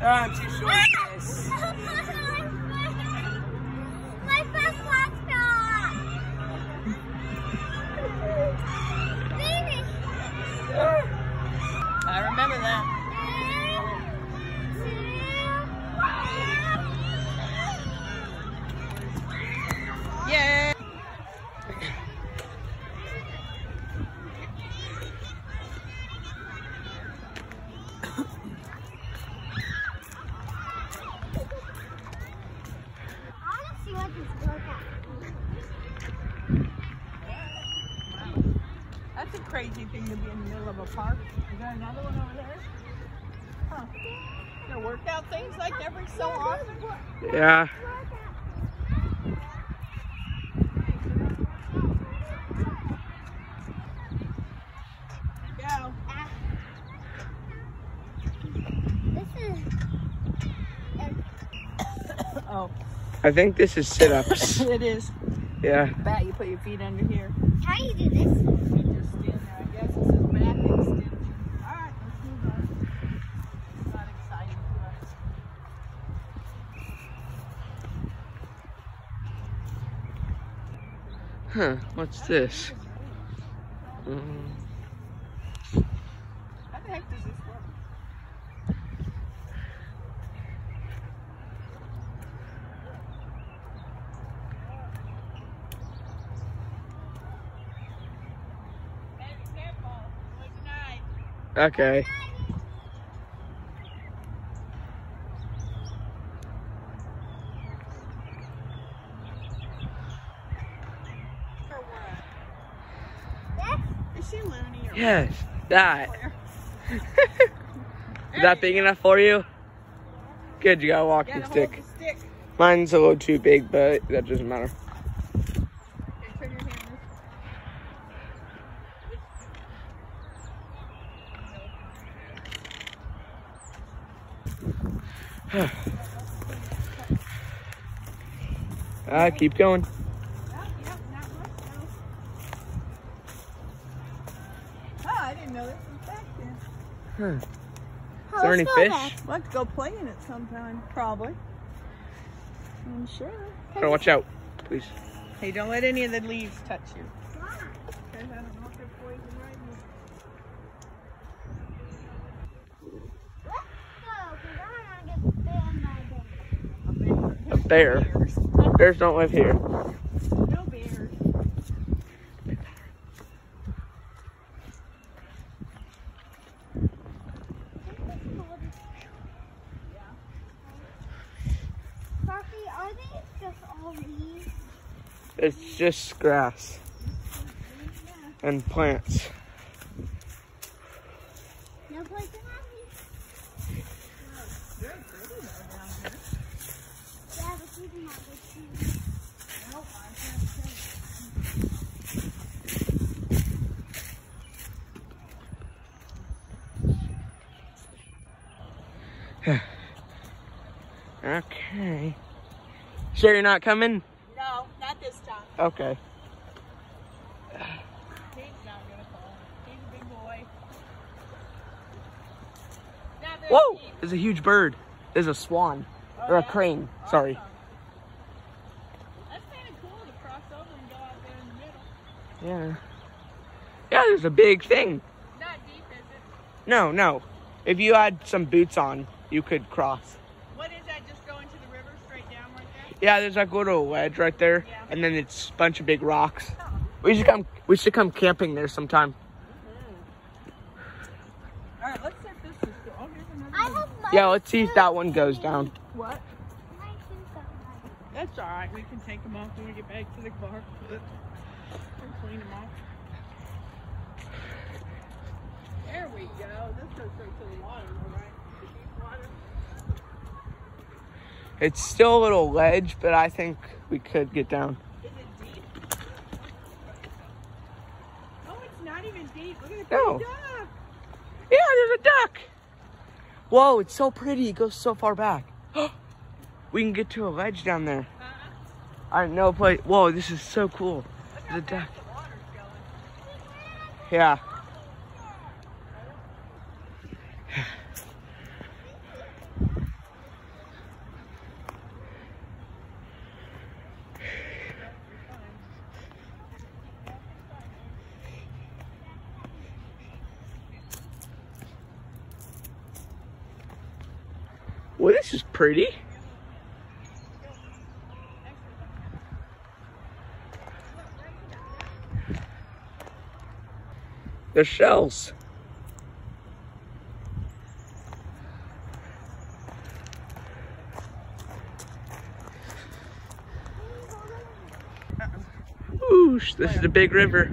Oh, I'm too short for. That's a crazy thing to be in the middle of a park. Is there another one over there? Huh. There workout things like every so often? Yeah. Go. This is. Oh, I think this is sit-ups. it is. Yeah. Bet you put your feet under here. How do you do this? You just stand there. I guess this is back extension. All right, let's move on. It's not exciting to us. Huh. What's this? Mm, How the heck does this work? Hey, careful. Good night. Okay. For what? This? Is she loony or Yes. That. Is that big enough for you? Good. You got a walking stick. the stick. Mine's a little too big, but that doesn't matter. Okay, turn your hand this Ah, keep going. Oh, yep, not much though. Oh, I didn't know this was back there. Oh, Is there any let's go fish? back. We'll have to go play in it sometime, probably. I'm sure. Gotta watch out, please. Hey, don't let any of the leaves touch you. Why? Okay, I don't know if they're poison right Let's go, 'cause I don't want to get bitten by a A bear. Bears. Don't live here. No bears. Are these just all? It's just grass and plants. No place to have these? Very pretty though down here. Yeah, but you do not get shoes. Nope, I can't say. Okay. Sure you're not coming? No, not this time. Okay. He's not gonna fall. He's a big boy. Whoa! deep. There's a huge bird. There's a swan. Oh, Or a oh, yeah? crane. Sorry. That's kind of cool to cross over and go out there in the middle. Yeah. Yeah, there's a big thing. Not deep, is it? No, no. If you had some boots on, you could cross. What is that? Just go into the river straight down right there? Yeah, there's like a little wedge right there, Yeah. and then it's a bunch of big rocks. Oh. We should come. We should come camping there sometime. Mm-hmm. All right, let's see if this is cool. Oh, here's another I one. Yeah, let's see if that one goes down. What? My shoes don't have That's all right. We can take them off when we get back to the car. And clean them off. There we go. This goes straight to the water, all right? It's still a little ledge, but I think we could get down. Oh, it's not even deep. no. Duck. Yeah, there's a duck. Whoa, it's so pretty. It goes so far back. we can get to a ledge down there. Uh -huh. I know, but whoa, this is so cool. The duck. The yeah. Well, this is pretty. The shells. Ooh, this is a big river.